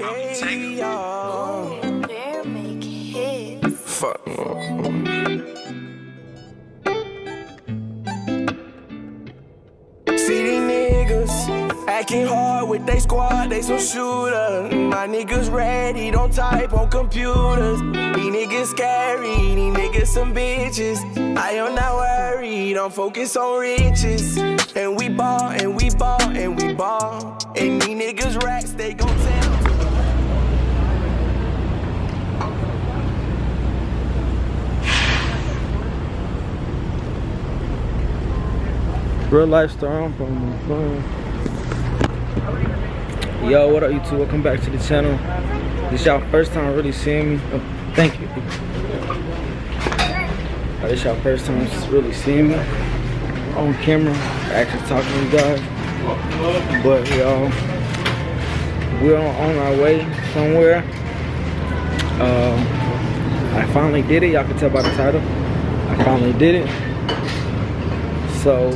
They all Bear make hits. fuck. See these niggas acting hard with they squad, they some shooters. My niggas ready, don't type on computers. These niggas scary, these niggas some bitches. I am not worried, I'm focused on riches. And we ball, and we ball, and we ball. And these niggas racks, they gon' tell. Real life star, I'm. Yo, what up YouTube? Welcome back to the channel. This y'all first time really seeing me. Oh, thank you. Uh, this y'all first time really seeing me on camera, actually talking to you guys. But y'all, we're on, our way somewhere. Um, I finally did it. Y'all can tell by the title. I finally did it. So,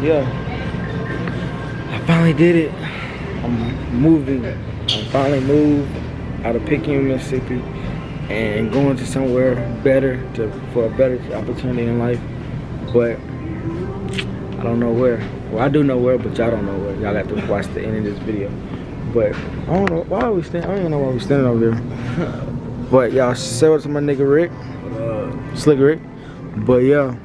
yeah. I finally did it. I'm moving. I finally moved out of Picayune, Mississippi and going to somewhere better to for a better opportunity in life. But I don't know where. Well, I do know where, but y'all don't know where. Y'all got to watch the end of this video. But I don't know why are we standing. I don't even know why we standing over there. but y'all say what to my nigga Rick, Slick Rick. But yeah,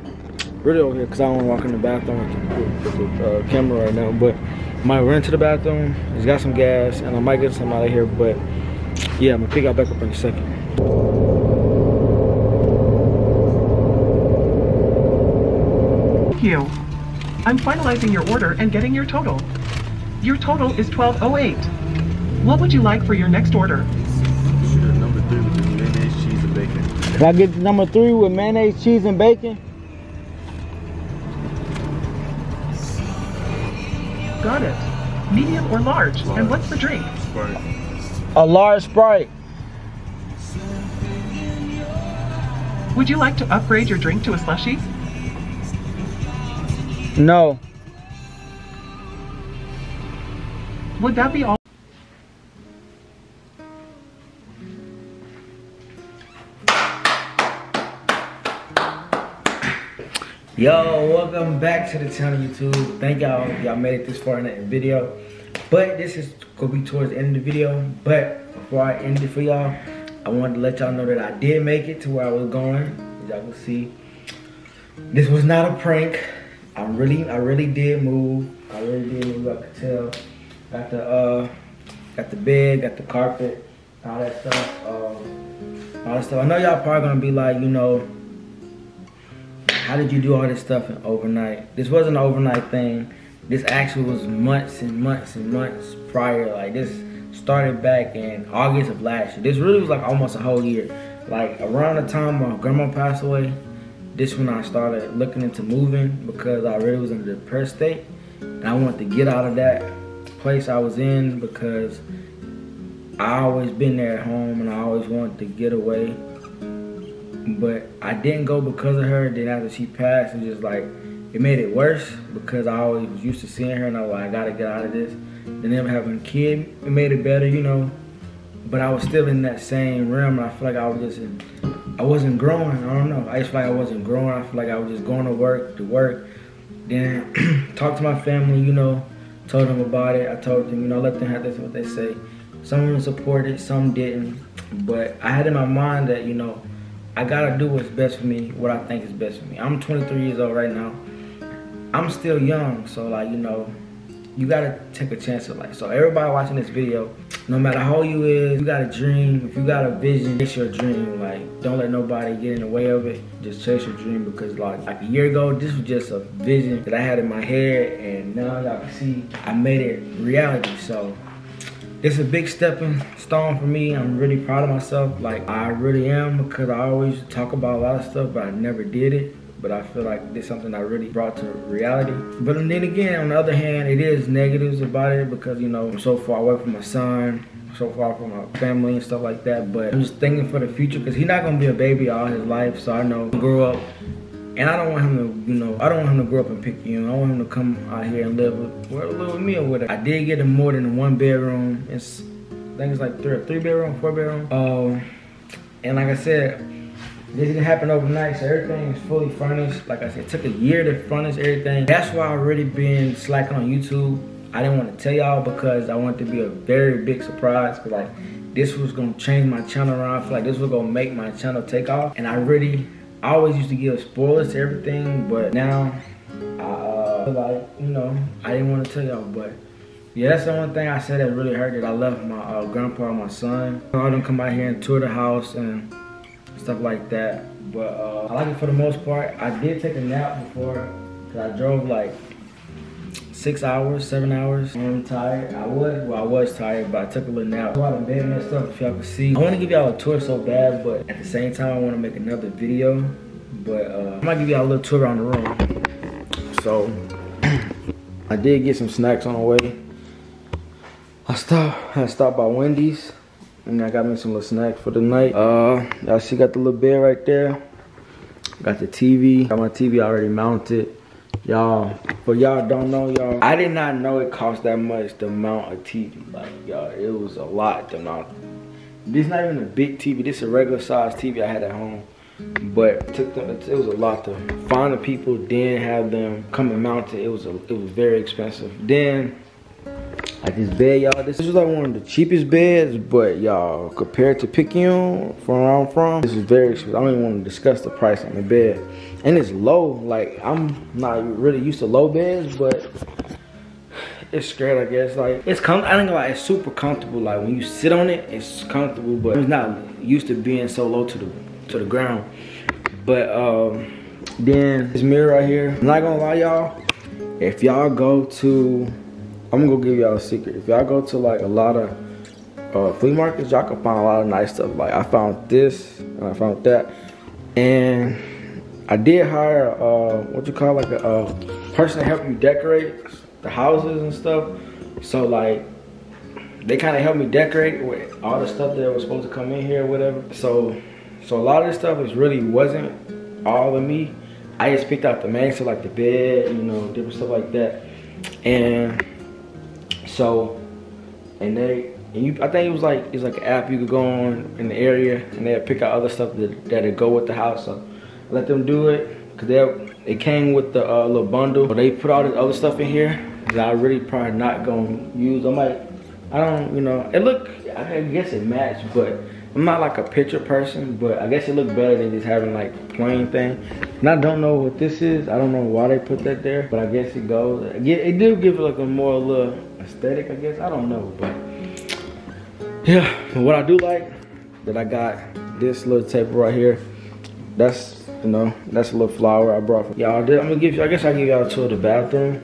really over here because I don't want to walk in the bathroom with the, with the uh, camera right now. But I might run to the bathroom. It's got some gas, and I might get some out of here. But yeah, I'm gonna pick y'all back up in a second. Thank you. I'm finalizing your order and getting your total. Your total is 1208. What would you like for your next order? Sure, number three with mayonnaise, cheese, and bacon. Can I get number three with mayonnaise, cheese, and bacon? Got it. Medium or large? And what's the drink? Sprite. A large Sprite. Would you like to upgrade your drink to a slushie? No. Would that be all? Yo, welcome back to the channel, YouTube. Thank y'all, y'all made it this far in the video. But this is gonna be towards the end of the video. But before I end it for y'all, I wanted to let y'all know that I did make it to where I was going. As y'all can see, this was not a prank. I really, I really did move. I really did move. I could tell. Got the, uh, got the bed, got the carpet, all that stuff. Um, all that stuff. I know y'all probably gonna be like, you know, how did you do all this stuff in overnight? This wasn't an overnight thing. This actually was months and months and months prior. Like this started back in August of last year. This really was like almost a whole year. Like around the time my grandma passed away, this when I started looking into moving because I really was in a depressed state. And I wanted to get out of that place I was in because I always been there at home and I always wanted to get away but I didn't go because of her. Then after she passed, it just like it made it worse because I always was used to seeing her, and I was like, I gotta get out of this. Then them having a kid, it made it better, you know. But I was still in that same realm, and I feel like I was just, in, I wasn't growing. I don't know. I just feel like I wasn't growing. I feel like I was just going to work to work. Then talk to my family, you know, told them about it. I told them, you know, let them have this what they say. Some of them supported, some didn't. But I had in my mind that, you know, I gotta do what's best for me, what I think is best for me. I'm 23 years old right now. I'm still young, so like, you know, you gotta take a chance at life. So everybody watching this video, no matter how you is, you got a dream, if you got a vision, it's your dream. Like, don't let nobody get in the way of it. Just chase your dream because like, like a year ago, this was just a vision that I had in my head and now y'all can see I made it reality. So it's a big stepping stone for me. I'm really proud of myself. Like I really am because I always talk about a lot of stuff, but I never did it. But I feel like this is something I really brought to reality. But then again, on the other hand, it is negatives about it because you know I'm so far away from my son, so far from my family and stuff like that. But I'm just thinking for the future because he's not gonna be a baby all his life. So I know grow up and I don't want him to, you know, I don't want him to grow up in Picayune. I want him to come out here and live with, with me or whatever. I did get him more than one bedroom. It's I think it's like three, three bedroom, four bedroom. Um, and like I said, this didn't happen overnight, so everything is fully furnished. Like I said, it took a year to furnish everything. That's why I've really been slacking on YouTube. I didn't want to tell y'all because I want it to be a very big surprise. Cause like this was gonna change my channel around. I feel like this was gonna make my channel take off. And I really, I always used to give spoilers to everything, but now I uh, like, you know, I didn't want to tell y'all, but yeah, that's the only thing I said that really hurt that I left my uh, grandpa and my son. I didn't come out here and tour the house and stuff like that. But uh, I like it for the most part. I did take a nap before because I drove like six hours, seven hours. I'm tired. I was, well, I was tired, but I took a little nap. A lot of bed and stuff, if y'all can see. I want to give y'all a tour so bad, but at the same time, I want to make another video. But uh, I might give y'all a little tour around the room. So, I did get some snacks on the way. I stopped, I stopped by Wendy's. And I got me some little snacks for the night. Uh, I see got the little bed right there. Got the TV. Got my TV already mounted. Y'all, but y'all don't know, y'all. I did not know it cost that much to mount a TV. Like, y'all, it was a lot to mount. This not even a big TV. This is a regular size TV I had at home. But it took them, it was a lot to find the people, then have them come and mount it. It was a, it was very expensive. Then like this bed, y'all. This is like one of the cheapest beds, but y'all, compared to Picayune, from where I'm from, this is very expensive. I don't even want to discuss the price on the bed. And it's low. Like, I'm not really used to low beds, but it's straight, I guess. Like, it's com I think like it's super comfortable. Like, when you sit on it, it's comfortable, but it's not used to being so low to the to the ground. But um, then this mirror right here. I'm not gonna lie, y'all. If y'all go to I'm gonna go give y'all a secret. If y'all go to like a lot of uh, flea markets, y'all can find a lot of nice stuff. Like I found this and I found that. And I did hire uh, what you call like a, person to help you decorate the houses and stuff. So like they kind of helped me decorate with all the stuff that was supposed to come in here or whatever. So so a lot of this stuff is really wasn't all of me. I just picked out the main stuff like the bed, you know, different stuff like that. And so, and they, and you, I think it was like, it's like an app you could go on in the area and they'd pick out other stuff that, that'd go with the house. So let them do it. Cause they it came with the uh, little bundle. But they put all this other stuff in here that I really probably not gonna use. I might, I don't, you know, it look, I guess it matched, but I'm not like a picture person, but I guess it looked better than just having like plain thing. And I don't know what this is. I don't know why they put that there, but I guess it goes. It, did give it like a more little aesthetic, I guess. I don't know, but yeah. what I do like that I got this little table right here. That's you know that's a little flower I brought. Y'all, I'm gonna give you. I guess I give y'all a tour of the bathroom.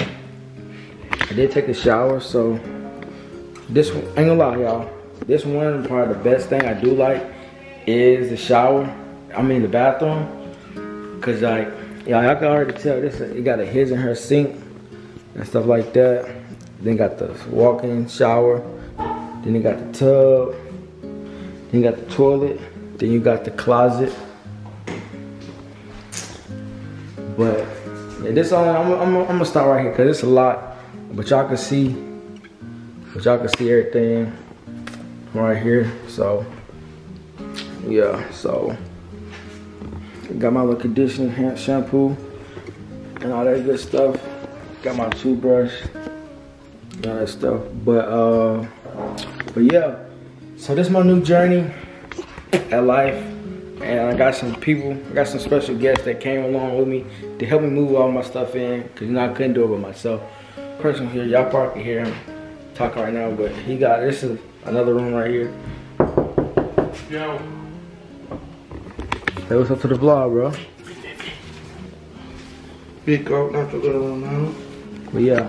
I did take a shower, so this ain't gonna lie, y'all this one, probably the best thing I do like is the shower. I mean the bathroom. Cause like, yeah, I can already tell this, it got a his and her sink and stuff like that. Then got the walk-in shower. Then you got the tub. Then you got the toilet. Then you got the closet. But yeah, this uh, only I'm, I'm, I'm gonna stop right here because it's a lot. But y'all can see, but y'all can see everything right here. So yeah, so got my little conditioner, shampoo, and all that good stuff. Got my toothbrush, all that stuff. But uh, but yeah. So this is my new journey at life, and I got some people, I got some special guests that came along with me to help me move all my stuff in, cause you know I couldn't do it by myself. Person here, y'all probably can hear him talking right now, but he got this is Another room right here. Yo. Hey, what's up to the vlog, bro? Big up, not the little one now. But yeah,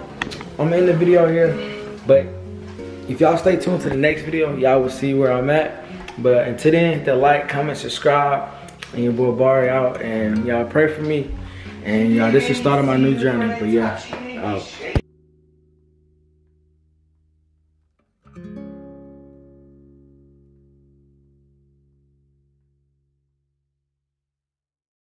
I'm in the video here, but if y'all stay tuned to the next video, y'all will see where I'm at. But until then, the like, comment, subscribe, and your boy Bari out, and y'all pray for me. And y'all, this is starting my new journey. But yeah.